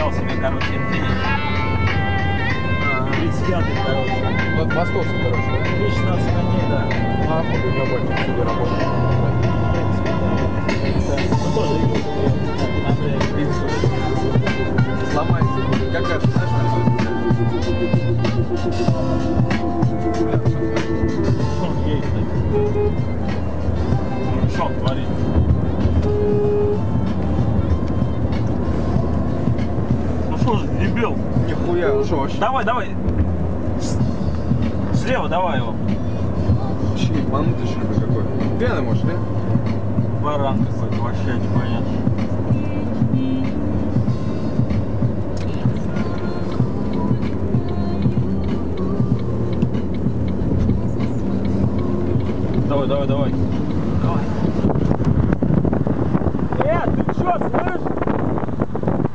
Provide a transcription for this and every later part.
взял себе, короче, Infiniti. 35 короче. Ну, это московский, короче, да? 2016 коней, да. А, вот у работник себе работает. Ну, тоже. Сломается. Как это, знаешь, Шон едет. Шон Ну что же, дебил. Нихуя, ну что вообще? Давай, давай. Слева давай его. Вообще ебанутый что ли какой? Пьяный, может, нет? Баран какой-то, вообще непонятно. Давай, давай, давай. Давай. Э, ты чё, слышь?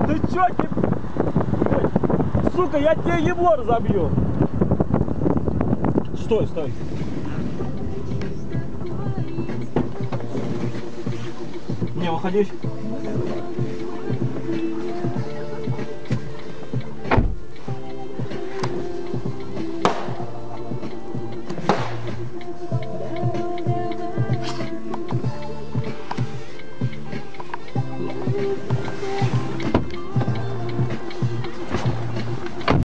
Ты чё, ти сука, я тебе его разобью. Стой, стой. Не, выходи.